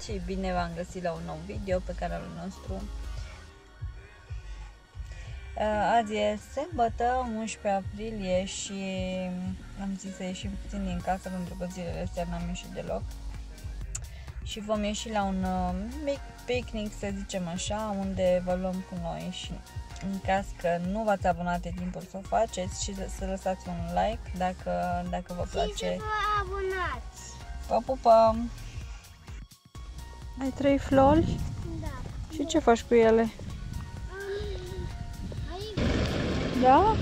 bună și bine v-am găsit la un nou video pe canalul nostru. Uh, azi e sâmbătă, 11 aprilie și am zis să ieșim puțin din casă pentru că zilele astea n-am ieșit deloc. Și vom ieși la un uh, mic picnic, să zicem așa, unde vă luăm cu noi și în caz că nu v-ați abonat de timpul să o faceți și să lăsați un like dacă, dacă vă place. Și să vă abonați! Vă pupăm! Ai trei flori? Da. Și ce faci cu ele? Aici. Da?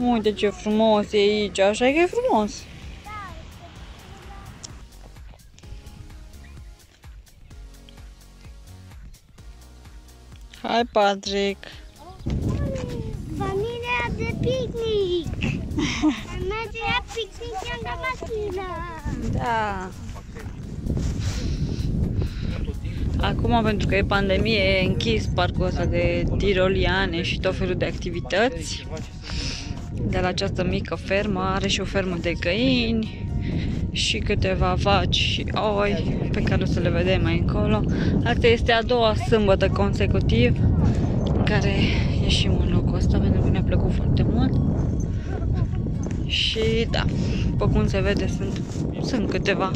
Uite ce frumos e aici, așa că e frumos. Hai, Patrick! Familia de picnic! Merge la picnic lângă mașină! Da! Acum, pentru că e pandemie, e închis parcul ăsta de tiroliane și tot felul de activități. De la această mică fermă are și o fermă de găini și câteva vaci și oi pe care o să le vedem mai încolo. Asta este a doua sâmbătă consecutiv în care ieșim în locul ăsta pentru că ne-a plăcut foarte mult. Și da, după cum se vede, sunt, sunt câteva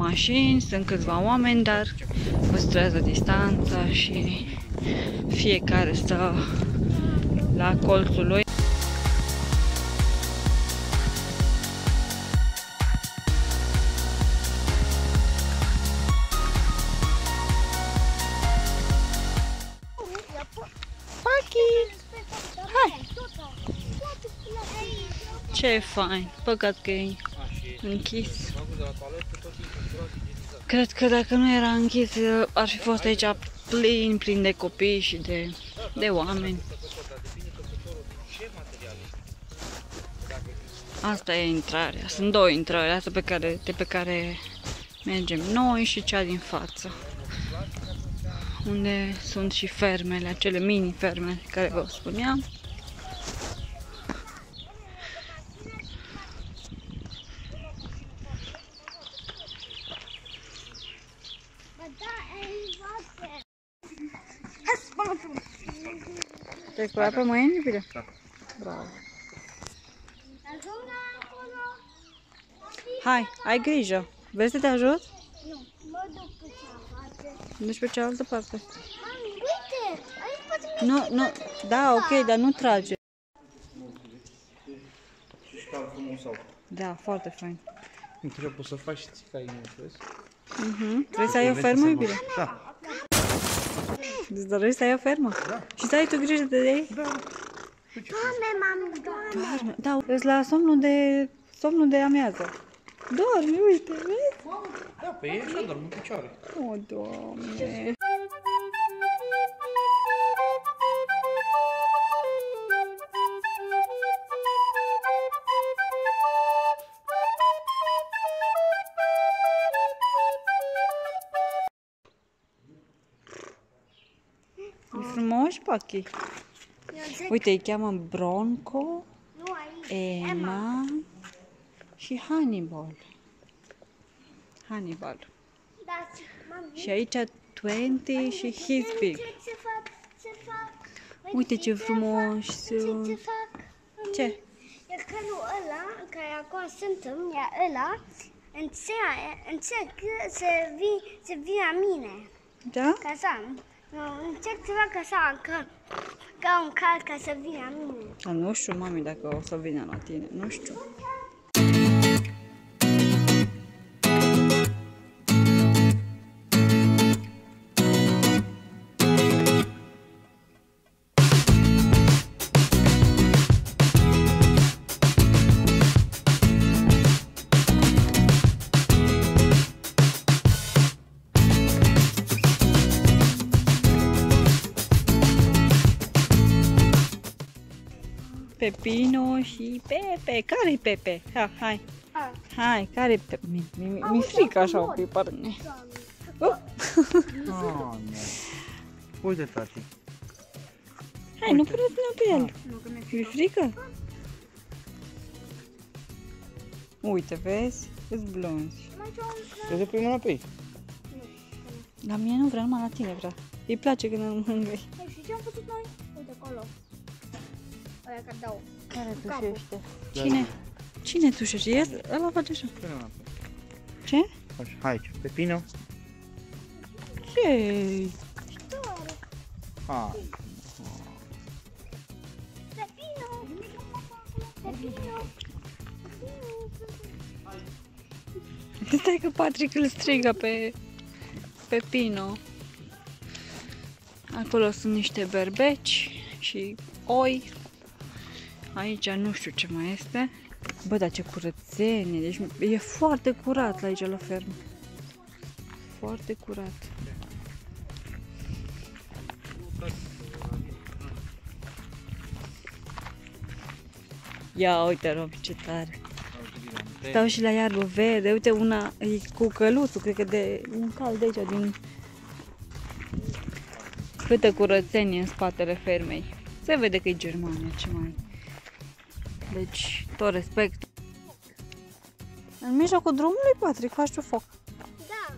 mașini, sunt câțiva oameni, dar păstrează distanța și fiecare stă la colțul lui. Hai! Ce fain! Păcat că e închis. Cred că dacă nu era închis, ar fi fost aici plin, plin de copii și de, de oameni. Asta e intrarea. Sunt două intrări, asta pe care, de pe care mergem noi și cea din față. Unde sunt și fermele, acele mini ferme care vă spuneam. Te-ai spălat pe mâini, iubire? Da. Bravo. Hai, ai grijă. Vrei să te ajut? Nu, mă duc pe cealaltă. Duci pe cealaltă parte. Mami, uite, aici poate Nu, nu, da, ok, dar nu trage. Și cal frumos au. Da, foarte fain. Între poți să faci și țica vezi? Mhm. Vrei să ai o fermă, iubire? Da. Îți dorești să ai o fermă? Da. Și să ai tu grijă de ei? Da. Doamne, mami, doamne. Doarme. Da, îți la somnul de, somnul de amiază. Doarme, uite, vezi? Da, pe ei așa dorm în picioare. O, Doamne. Pachi. Eu zic, Uite, îi cheamă Bronco, nu aici. Emma și Hannibal. Hannibal. Da, mami. Și aici 20 și his big. Ce, ce fac? Ce fac? Uite ce frumos Ce, sunt. ce fac? Ce? E calul ăla în care acum suntem, e ăla, încerc, încerc să vii, să vii la mine. Da? Ca să nu, încerc să fac așa, ca, ca un cal ca să vii la mine. Dar nu știu, mami, dacă o să vină la tine. Nu știu. Pepino și Pepe. Care-i Pepe? Ha, hai. A, Hai, care-i Pepe? Mi, mi, mi, mi frică așa un pic, pardon. Uh. Ah, nu. Uite, tati. Hai, nu pune mâna pe el. Mi frică? Uite, vezi? Îți blonzi. Mai ce om Trebuie să pui mâna pe ei. La mine nu vrea, numai la tine vrea. Îi place când îmi mângâi. Ei, și ce am făcut noi? Uite acolo. Aia care dau. Care Capul. tușește? Cine? Cine tușește? Ia, ăla face așa. Pune mâna pe ei. Ce? Așa, hai aici. Pepino. Ce? Hai. Pepino! Pepino! Stai că Patrick îl strigă pe, pe Pino. Acolo sunt niște berbeci și oi. Aici nu știu ce mai este. Bă, dar ce curățenie. Deci e foarte curat la aici la fermă. Foarte curat. Ia uite, Robi, ce tare. Stau și la iarbă verde. Uite, una e cu căluțul, cred că de un cal de aici, din... Câtă curățenie în spatele fermei. Se vede că e Germania, ce mai... Deci, tot respect. În mijlocul drumului, Patrick, faci tu foc. Da.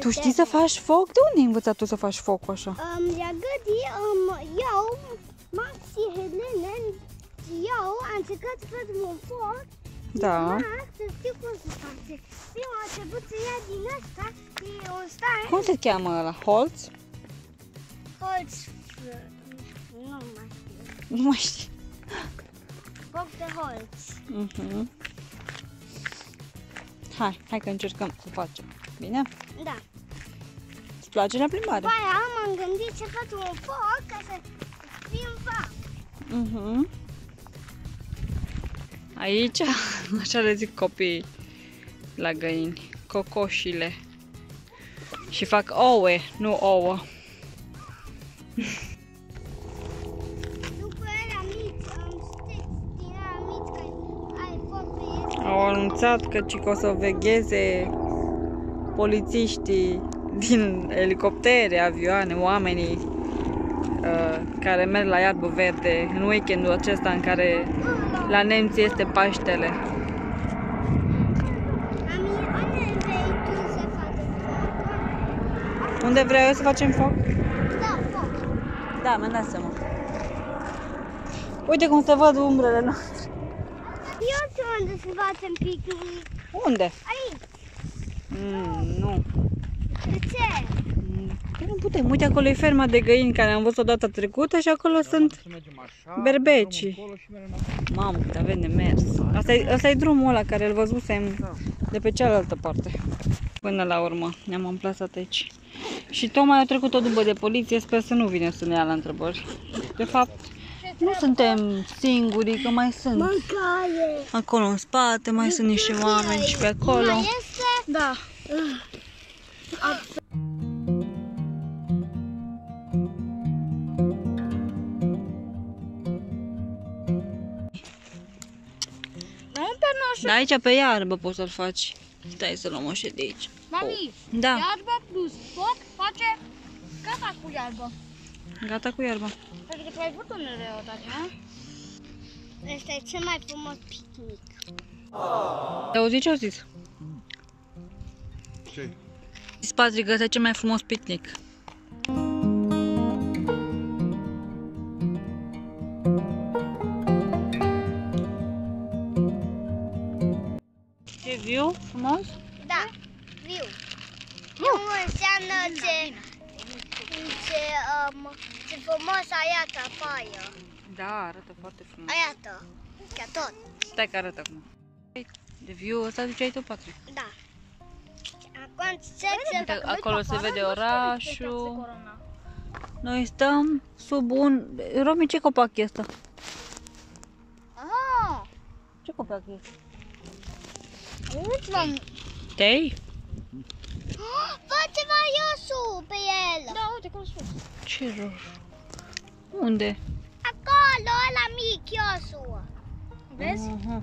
Tu știi să faci foc? De unde ai învățat tu să faci focul așa? Um, ja gădi, um, eu, Maxi, Helene, eu am încercat să facem un foc. Da. Max, să știu cum se face. Eu am început să ia din asta, e un stein, Cum se cheamă ăla? Holz? holț, nu mai știu, Nu mai știu. Foc de holț. Mhm. Hai, hai că încercăm să facem. Bine? Da. Îți place la plimbare? După aia m-am gândit să facem un foc ca să fim fac. Mhm. Aici, așa le zic copiii la găini, cocoșile. Și fac oue, nu ouă. Au anunțat că ci că o să vegheze polițiștii din elicoptere, avioane, oamenii uh, care merg la iarbă verde în weekendul acesta în care la nemți este Paștele. Ami, unde vrei tu să facem foc? Unde vreau eu să facem foc? Da, foc. Da, mi-am dat seama. Uite cum se văd umbrele noastre. Eu știu unde să facem picnic. Unde? Aici. Mm, nu. De ce? Mm, Păi nu putem. Uite, acolo e ferma de găini care am văzut o dată trecută și acolo sunt... Să mergem așa. berbecii. dăm încolo și mergem înapoi. Mamă, cât avem de mers. Asta e, asta e drumul ăla care îl văzusem Da. de pe cealaltă parte. Până la urmă ne-am amplasat aici. Și tocmai a trecut o dubă de poliție, sper să nu vină să ne ia la întrebări. De fapt, nu suntem singuri, că mai sunt. Mâncare. Acolo în spate mai sunt niște oameni și pe acolo. Mai este? Da. Nu pe noștri. Da, aici pe iarbă poți să-l faci. Stai să luăm o de aici. Mami, Da, iarbă plus foc face gata cu iarbă. Gata cu iarba. Pentru că tu ai văzut unele odată, nu? Ăsta e cel mai frumos picnic. Te auzi ce au zis? Ce? Zis Patrick că ăsta e cel mai frumos picnic. Ce viu frumos? Da, viu. Nu înseamnă ce, ce, um, ce frumos arată afaia. Da, arată foarte frumos. Arată, ca tot. Stai că arată acum. De viu ăsta ziceai tu, Patrick. Da. Acum ce Uite, acolo se vede orașul. Noi stăm sub un... Romi, ce copac e ăsta? Ah, Ce copac e? uite l-am... Tei? Văd ceva iosul pe el. Da, uite cum sus. Ce roșu? Unde? Acolo, ăla mic, iosul. Vezi? Aha.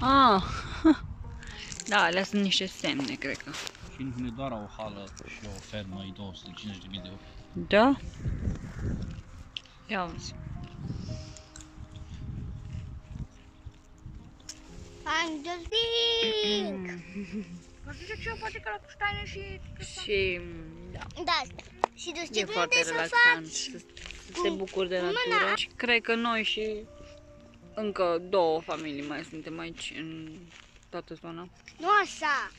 Ah, da, alea sunt niște semne, cred că. Și în Hunedoara o hală și o fermă e 250.000 de euro. Da? Ia uzi. I'm just pink. Și da, Da. Și de ce e foarte crede să relaxant faci? să, să te cu- bucuri de cu mâna. natură. Și cred că noi și încă două familii mai suntem aici în toată zona. Nu așa.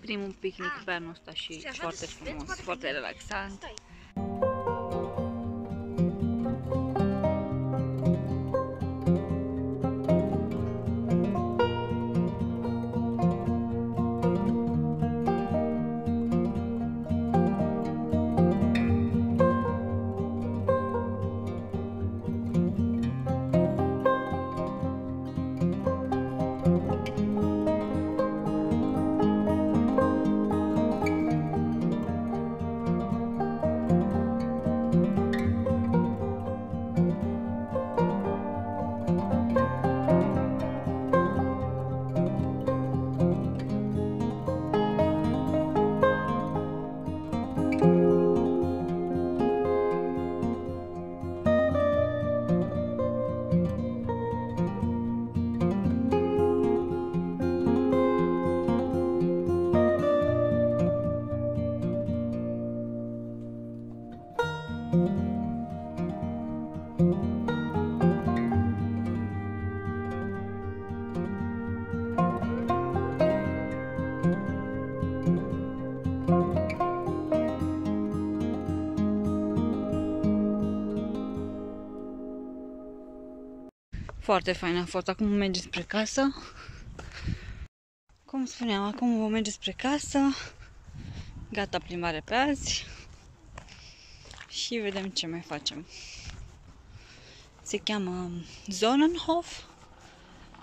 Primul picnic pe anul ăsta și foarte frumos, foarte relaxant. Foarte fain a fost. Acum merge spre casă. Cum spuneam, acum vom merge spre casă. Gata plimbare pe azi. Și vedem ce mai facem. Se cheamă Zonenhof.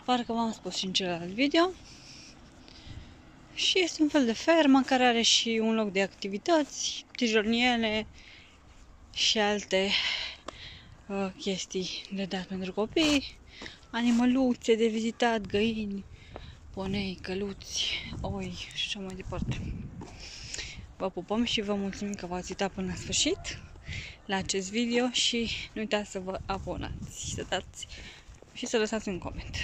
Parcă v-am spus și în celălalt video. Și este un fel de fermă care are și un loc de activități, tijorniele și alte uh, chestii de dat pentru copii, animăluțe de vizitat, găini, ponei, căluți, oi și așa mai departe. Vă pupăm și vă mulțumim că v-ați uitat până la sfârșit la acest video și nu uitați să vă abonați și să dați și să lăsați un coment.